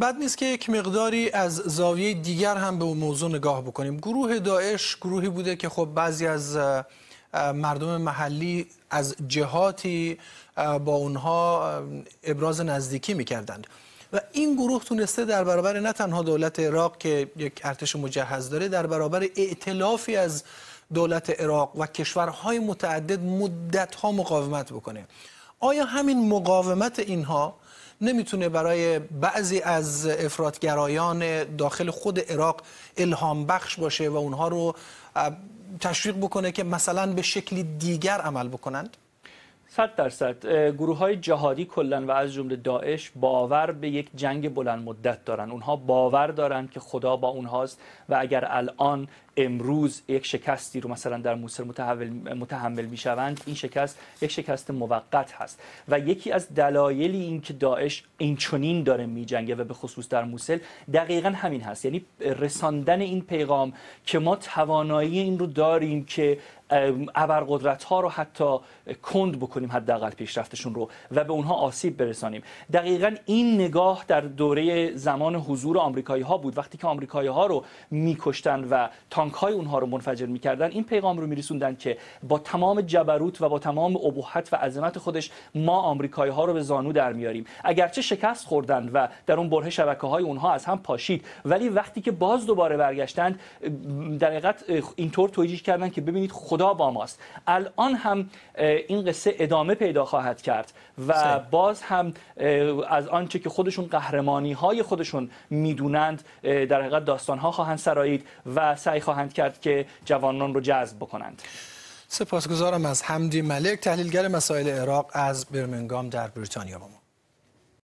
بد نیست که یک مقداری از زاویه دیگر هم به موضوع نگاه بکنیم. گروه داعش گروهی بوده که خب بعضی از مردم محلی از جهاتی با اونها ابراز نزدیکی می‌کردند. و این گروه تونسته در برابر نه تنها دولت عراق که یک ارتش مجهز داره در برابر ائتلافی از دولت عراق و کشورهای متعدد مدتها مقاومت بکنه. آیا همین مقاومت اینها نمی‌تونه برای بعضی از افرادگرایان داخل خود عراق الهام بخش باشه و اونها رو تشویق بکنه که مثلا به شکلی دیگر عمل بکنند؟ صد درصد گروه های جهادی کلا و از جمله داعش باور به یک جنگ بلند مدت دارن. اونها باور دارند که خدا با اونهاست و اگر الان امروز یک شکستی رو مثلا در موسل متحمل, متحمل می‌شوند این شکست یک شکست موقت هست. و یکی از دلایل این که داعش این چنین داره میجنگه و به خصوص در موسل دقیقا همین هست. یعنی رساندن این پیغام که ما توانایی این رو داریم که ابرقدرت ها رو حتی کند بکنیم. حداقل پیشرفتشون رو و به اونها آسیب برسانیم. دقیقا این نگاه در دوره زمان حضور آمریکایی ها بود. وقتی که آمریکایی ها رو میکشتن و تانک های اونها رو منفجر می‌کردن این پیغام رو میرسوندن که با تمام جبروت و با تمام ابهت و عظمت خودش ما آمریکایی ها رو به زانو در میاریم. اگرچه شکست خوردند و در اون بره شبکه های اونها از هم پاشید ولی وقتی که باز دوباره برگشتند در حقیقت اینطور توجیه کردن که ببینید خدا با ماست. الان هم این قصه ادامه پیدا خواهد کرد و باز هم از آنچه که خودشون قهرمانی های خودشون می‌دونند در حقیقت داستان ها خواهند سرایید و سعی خواهند کرد که جوانان رو جذب بکنند. سپاسگزارم از حمدی ملک تحلیلگر مسائل عراق از برمنگام در بریتانیا با